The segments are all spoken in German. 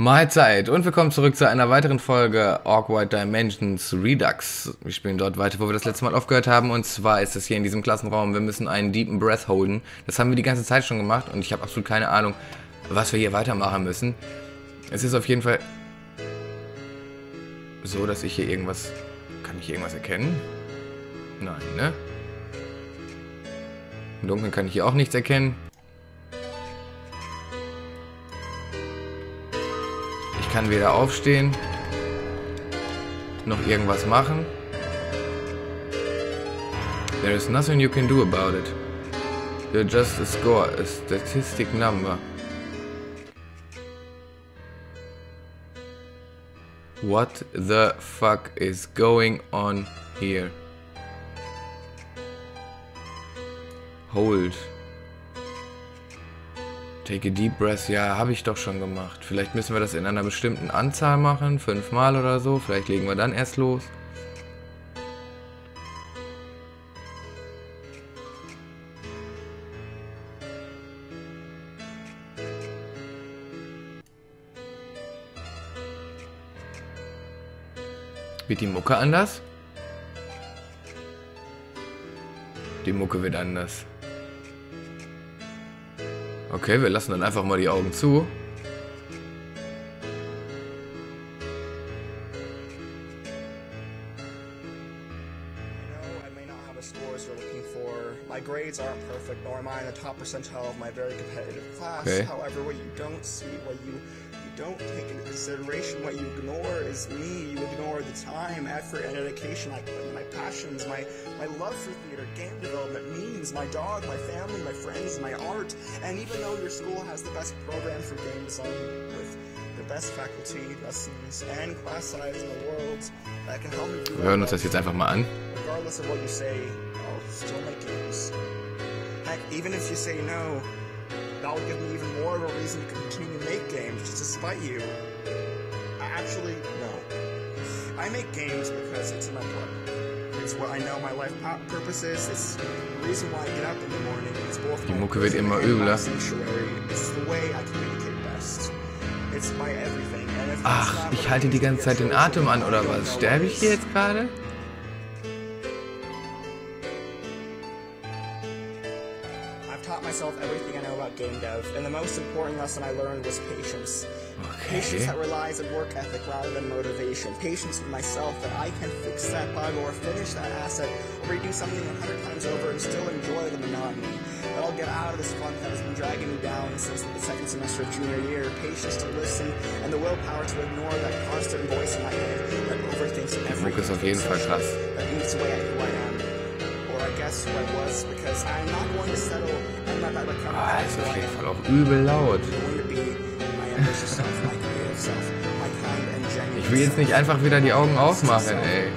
Mahlzeit und willkommen zurück zu einer weiteren Folge Awkward Dimensions Redux. Wir spielen dort weiter, wo wir das letzte Mal aufgehört haben und zwar ist es hier in diesem Klassenraum. Wir müssen einen deepen Breath holen. Das haben wir die ganze Zeit schon gemacht und ich habe absolut keine Ahnung, was wir hier weitermachen müssen. Es ist auf jeden Fall so, dass ich hier irgendwas... Kann ich hier irgendwas erkennen? Nein, ne? Im Dunkeln kann ich hier auch nichts erkennen. Ich kann weder aufstehen, noch irgendwas machen. There is nothing you can do about it. You're just a score, a statistic number. What the fuck is going on here? Hold. Take a deep breath. Ja, habe ich doch schon gemacht. Vielleicht müssen wir das in einer bestimmten Anzahl machen. Fünfmal oder so. Vielleicht legen wir dann erst los. Wird die Mucke anders? Die Mucke wird anders. Okay, wir lassen dann einfach mal die Augen zu. Okay. However, what you don't see, what you you don't take into consideration, what you ignore is me. You ignore the time, effort, and dedication I put in my passions, my my love for theater, game development, memes, my dog, my family, my friends, my art. And even though your school has the best program for game design with the best faculty, lessons, and class size in the world, that can help me do Wir hören uns das jetzt einfach mal an. regardless of what you say, I'll still make games. Heck, even if you say no, that'll give me even more of a reason to continue to make games just to spite you. I actually, no. I make games because it's in my blood. It's what I know my life purpose is. It's the reason why I get up in the morning. It's both Die my Mucke wird prison immer and my sanctuary. It's the way I communicate best. It's my everything. And if that's Ach, ich halte die ganze Zeit den Atem an, oder was? Sterbe ich hier jetzt gerade? I've taught myself everything I know game dev, and the most important lesson I learned was patience. Patience that relies on work ethic rather than motivation. Patience with myself that I can fix that bug or finish that asset or redo something a hundred times over and still enjoy the monotony. That I'll get out of this funk that has been dragging me down since the second semester of junior year. Patience to listen and the willpower to ignore that constant voice in my head that overthinks everything. Mucke ist auf jeden Fall krass. That eats away at who I am. Or I guess who I was, because I'm not going to settle Ah, ist auf jeden. Fall auch übel laut. Ich will jetzt nicht einfach wieder die Augen aufmachen, ey.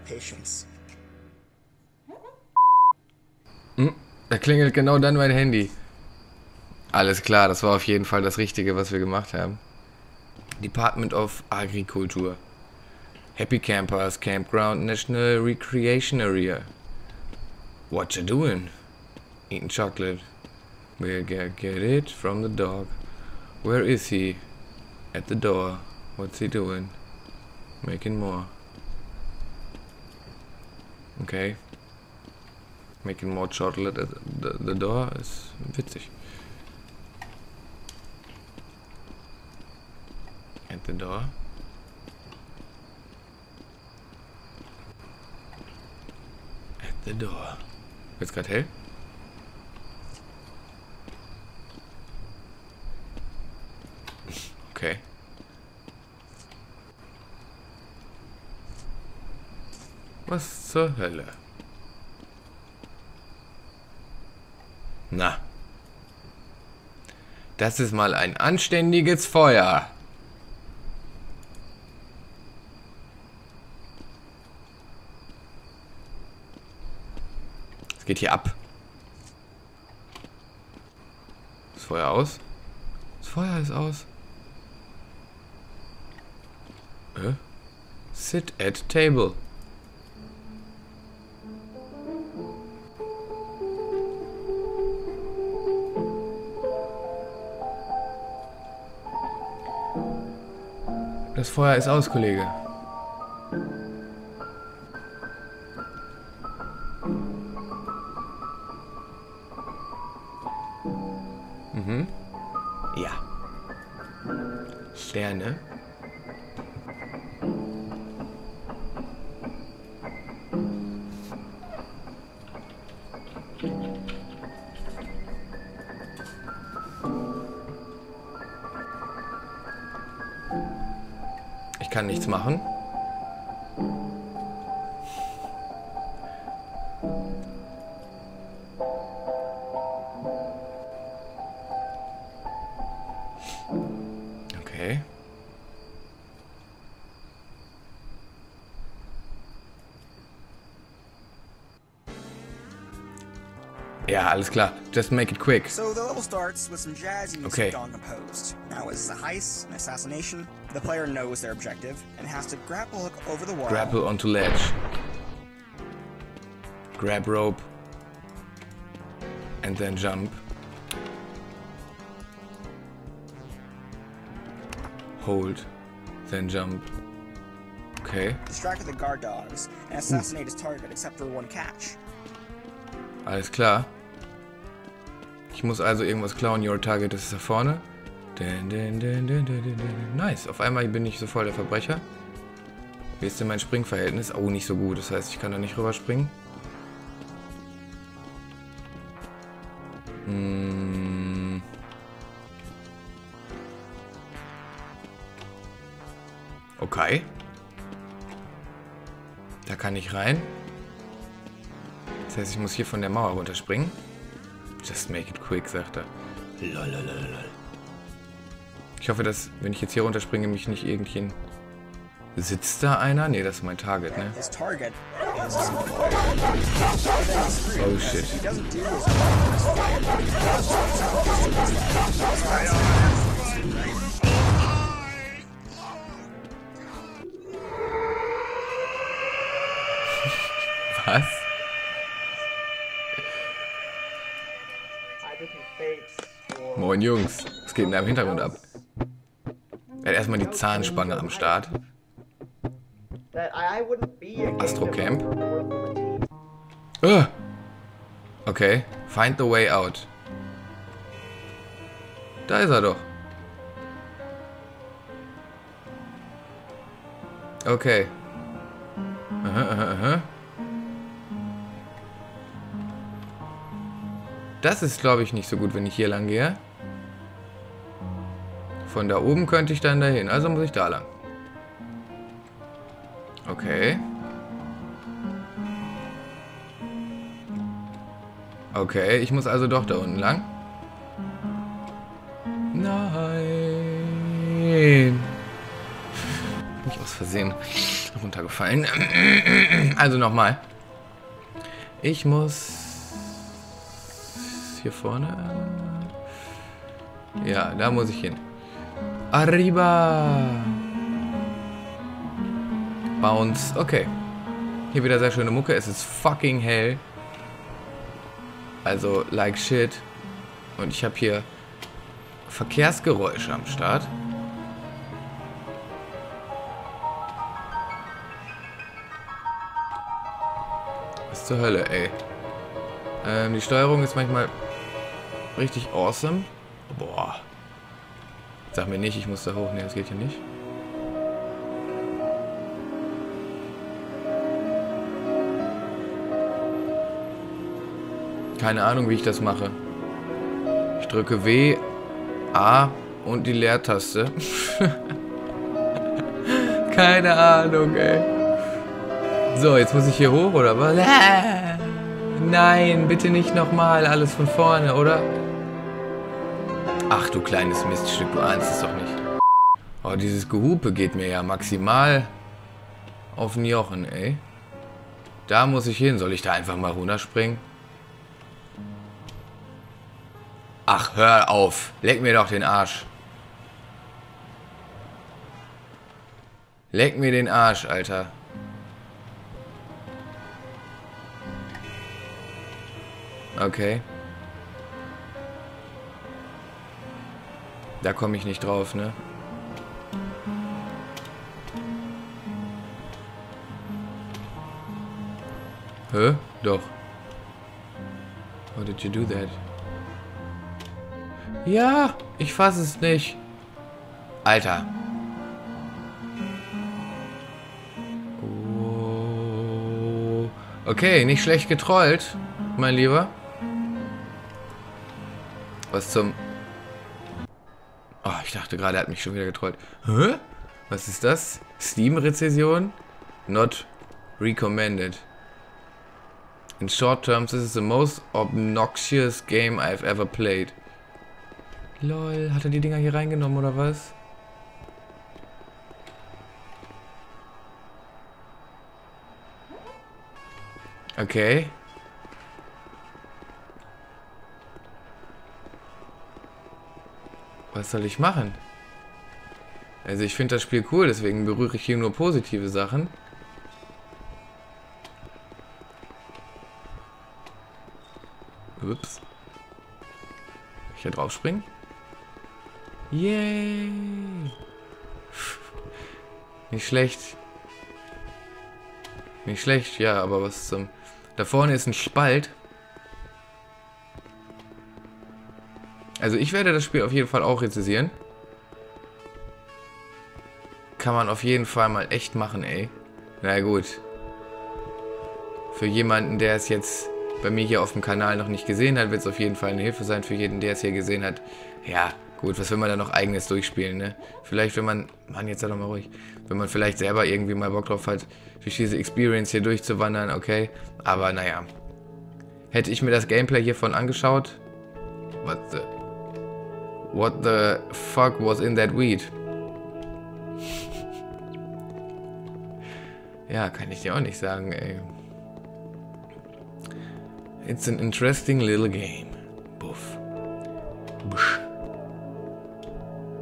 Patience. Da klingelt genau dann mein Handy. Alles klar, das war auf jeden Fall das Richtige, was wir gemacht haben. Department of Agriculture. Happy Campers, Campground, National Recreation Area. What you doing? Eating chocolate. We'll get, get it from the dog. Where is he? At the door. What's he doing? Making more. Okay. Making more chocolate at the, the door ist witzig. At the door. The door. Wird's gerade hell? Okay. Was zur Hölle? Na. Das ist mal ein anständiges Feuer. geht hier ab? Das Feuer aus? Das Feuer ist aus. Äh? Sit at table. Das Feuer ist aus, Kollege. Ich kann nichts machen. Okay. Ja, alles klar. Just make it quick. So the level starts with some jazzy music Okay. Now, as a heist, an assassination, the player knows their objective and has to grapple hook over the wall. Grapple onto ledge. Grab rope. And then jump. Hold. Then jump. Okay. distract the guard dogs, and assassinate his target except for one catch. Alles klar. Ich muss also irgendwas klauen. Your target ist da vorne. Nice. Auf einmal bin ich so voll der Verbrecher. Wie ist denn mein Springverhältnis? Oh, nicht so gut. Das heißt, ich kann da nicht rüberspringen. Hm. Okay. Da kann ich rein. Das heißt, ich muss hier von der Mauer runterspringen. Just make it quick, sagt er. Lolololol. Ich hoffe, dass, wenn ich jetzt hier runterspringe, mich nicht irgendjemand... Sitzt da einer? Nee, das ist mein Target, ne? Oh shit. Was? Moin Jungs. Was geht denn da im Hintergrund ab? Er hat erstmal die Zahnspange am Start. that I wouldn't be a Astro Camp. Camp. Uh. Okay. Find the way out. Da ist er doch. Okay. Aha, aha, aha. Das ist, glaube ich, nicht so gut, wenn ich hier lang gehe. Von da oben könnte ich dann dahin. Also muss ich da lang. Okay. Okay, ich muss also doch da unten lang. Nein. Bin ich aus Versehen runtergefallen. Also nochmal. Ich muss hier vorne. Ja, da muss ich hin. Arriba. Bounce. Okay. Hier wieder sehr schöne Mucke. Es ist fucking hell. Also, like shit. Und ich habe hier Verkehrsgeräusche am Start. Was zur Hölle, ey. Ähm, die Steuerung ist manchmal richtig awesome. Boah. Sag mir nicht, ich muss da hoch. Nee, das geht hier nicht. Keine Ahnung, wie ich das mache. Ich drücke W, A und die Leertaste. Keine Ahnung, ey. So, jetzt muss ich hier hoch, oder was? Nein, bitte nicht nochmal. Alles von vorne, oder? Ach, du kleines Miststück, du ahnst es doch nicht. Oh, dieses Gehupe geht mir ja maximal auf den Jochen, ey. Da muss ich hin. Soll ich da einfach mal runterspringen? Ach, hör auf. Leck mir doch den Arsch. Leck mir den Arsch, Alter. Okay. Da komme ich nicht drauf, ne? Hä? Doch. How did you do that? Ja, ich fasse es nicht. Alter. Oh. Okay, nicht schlecht getrollt, mein Lieber. Was zum... Ich dachte gerade, er hat mich schon wieder getrollt. Hä? Was ist das? Steam-Rezession? Not recommended. In short terms, this is the most obnoxious game I've ever played. Lol, hat er die Dinger hier reingenommen oder was? Okay. Was soll ich machen? Also ich finde das Spiel cool, deswegen berühre ich hier nur positive Sachen. Ups. Ich hier drauf springen? Yay! Nicht schlecht. Nicht schlecht, ja, aber was zum... Da vorne ist ein Spalt. Also ich werde das Spiel auf jeden Fall auch rezensieren. Kann man auf jeden Fall mal echt machen, ey. Na gut. Für jemanden, der es jetzt bei mir hier auf dem Kanal noch nicht gesehen hat, wird es auf jeden Fall eine Hilfe sein. Für jeden, der es hier gesehen hat, ja, gut, was will man da noch eigenes durchspielen, ne? Vielleicht, wenn man, Mann, jetzt sei doch mal ruhig, wenn man vielleicht selber irgendwie mal Bock drauf hat, durch diese Experience hier durchzuwandern, okay. Aber naja. Hätte ich mir das Gameplay hiervon angeschaut, the, what the fuck was in that weed? Ja, kann ich dir auch nicht sagen, ey. It's an interesting little game. Buff. Busch.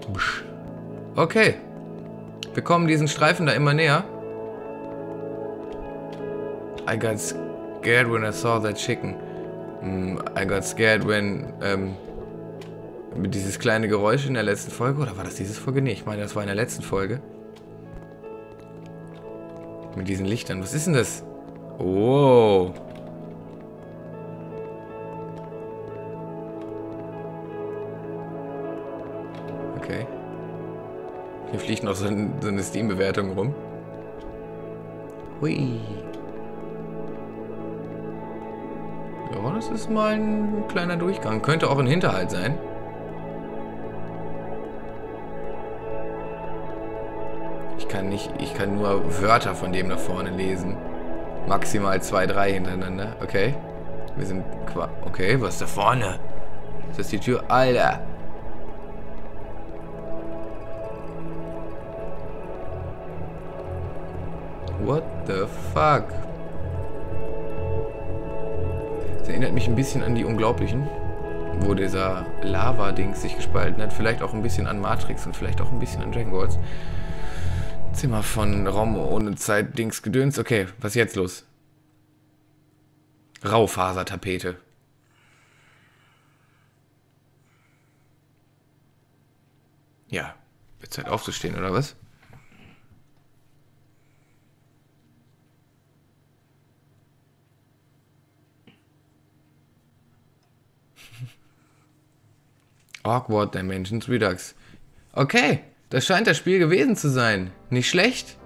Busch. Okay. Wir kommen diesen Streifen da immer näher. I got scared when I saw that chicken. Mm, I got scared when... Ähm, dieses kleine Geräusch in der letzten Folge. Oder war das diese Folge? Nee, ich meine, das war in der letzten Folge. Mit diesen Lichtern. Was ist denn das? Oh. Okay. Hier fliegt noch so, ein, so eine Steam-Bewertung rum. Hui. Ja, das ist mal ein kleiner Durchgang. Könnte auch ein Hinterhalt sein. Kann nicht, ich kann nur Wörter von dem da vorne lesen. Maximal zwei, drei hintereinander. Okay. Wir sind qua. Okay, was ist da vorne? Ist das die Tür? Alter. What the fuck? Das erinnert mich ein bisschen an die Unglaublichen, wo dieser Lava-Dings sich gespalten hat. Vielleicht auch ein bisschen an Matrix und vielleicht auch ein bisschen an Dragon Balls. Zimmer von Raum ohne Zeit, Dings, Gedöns. Okay, was ist jetzt los? Raufasertapete. Ja, wird Zeit aufzustehen, oder was? Awkward Dimensions Redux. Okay, das scheint das Spiel gewesen zu sein. Nicht schlecht.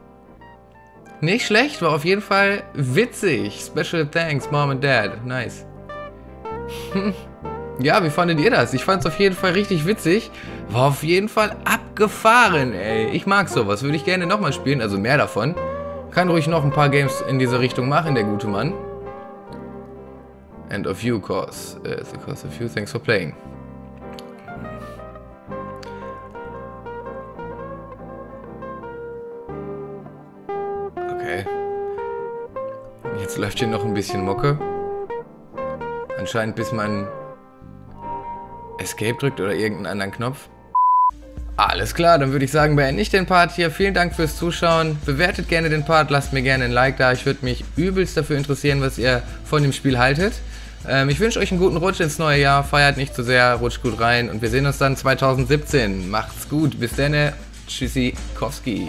Nicht schlecht, war auf jeden Fall witzig. Special thanks, Mom and Dad. Nice. ja, wie fandet ihr das? Ich fand es auf jeden Fall richtig witzig. War auf jeden Fall abgefahren, ey. Ich mag sowas. Würde ich gerne nochmal spielen, also mehr davon. Kann ruhig noch ein paar Games in diese Richtung machen, der gute Mann. End of you, cause. Uh, the cause of you. Thanks for playing. Jetzt läuft hier noch ein bisschen Mucke. Anscheinend bis man Escape drückt oder irgendeinen anderen Knopf. Alles klar, dann würde ich sagen, beende ich den Part hier. Vielen Dank fürs Zuschauen. Bewertet gerne den Part, lasst mir gerne ein Like da. Ich würde mich übelst dafür interessieren, was ihr von dem Spiel haltet. Ähm, ich wünsche euch einen guten Rutsch ins neue Jahr. Feiert nicht zu sehr, rutscht gut rein und wir sehen uns dann 2017. Macht's gut, bis dann. Tschüssi, Kowski.